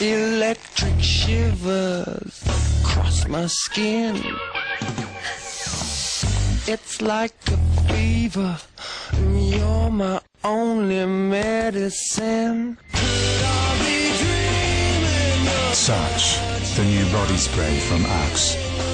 Electric shivers across my skin. It's like a fever, and you're my only medicine. Such, the new body spray from Axe.